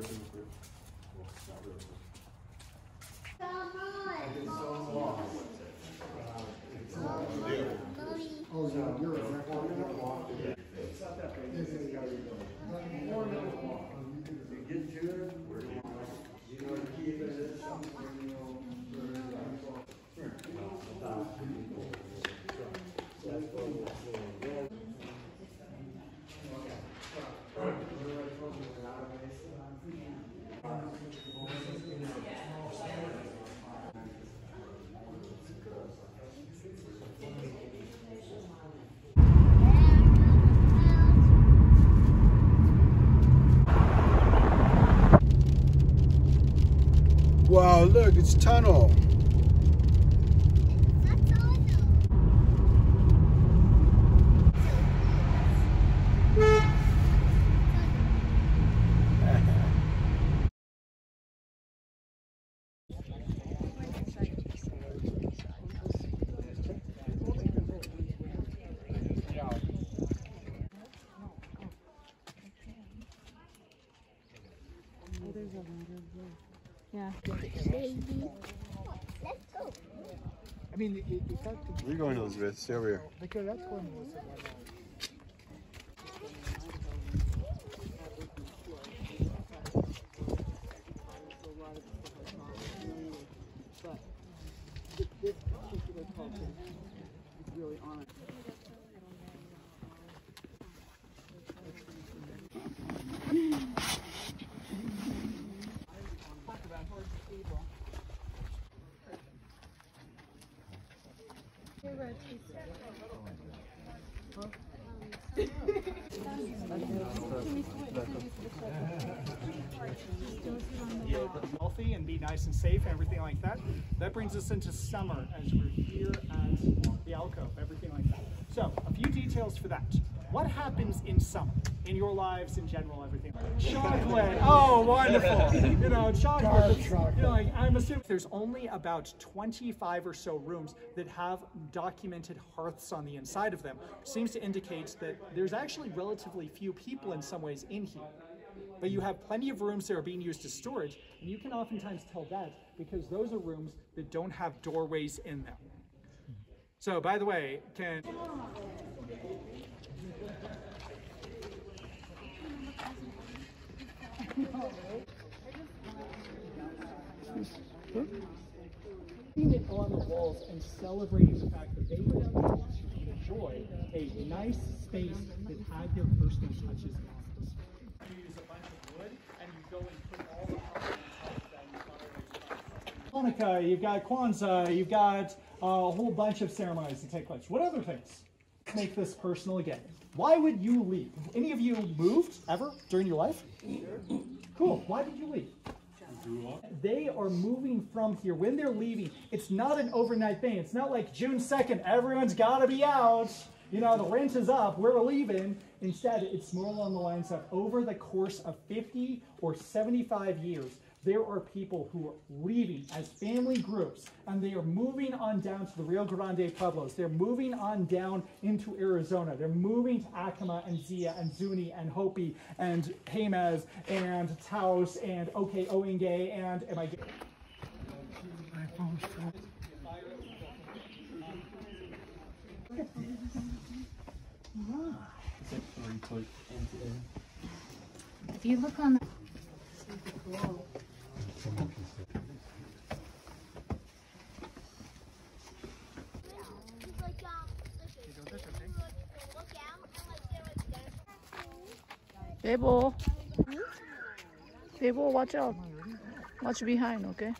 Oh, yeah, you're. It's not that big. It's a record. Look, it's tunnel. That's awesome. Yeah. Baby. Let's go. I mean, it, are going, Elizabeth? Stay over here. because that's one was the one. healthy and be nice and safe and everything like that. That brings us into summer as we're here at the alcove, everything like that. So a few details for that. What happens in summer in your lives in general, everything? Chocolate. Oh, wonderful. You know, chocolate. You know, like, I'm assuming there's only about 25 or so rooms that have documented hearths on the inside of them. Seems to indicate that there's actually relatively few people in some ways in here but you have plenty of rooms that are being used as storage, and you can oftentimes tell that because those are rooms that don't have doorways in them. So, by the way, can Seeing it on the walls and celebrating the fact that they were able to enjoy a nice space that had their personal touches on it. You use a bunch of wood and you go and put all the elements of that Hanukkah, you've got Kwanzaa, you've got uh, a whole bunch of ceremonies that take place. What other things make this personal again? Why would you leave? Any of you moved ever during your life? Sure. Cool. Why did you leave? They are moving from here. When they're leaving, it's not an overnight thing. It's not like June 2nd, everyone's got to be out. You know, the rent is up, we're leaving. Instead, it's more along the lines of over the course of 50 or 75 years, there are people who are leaving as family groups and they are moving on down to the Rio Grande Pueblos. They're moving on down into Arizona. They're moving to Acoma and Zia and Zuni and Hopi and Jemez and Taos and Ohkay Owingeh and am I getting If you look on the Bebo. Bebo, watch out. Watch behind, okay?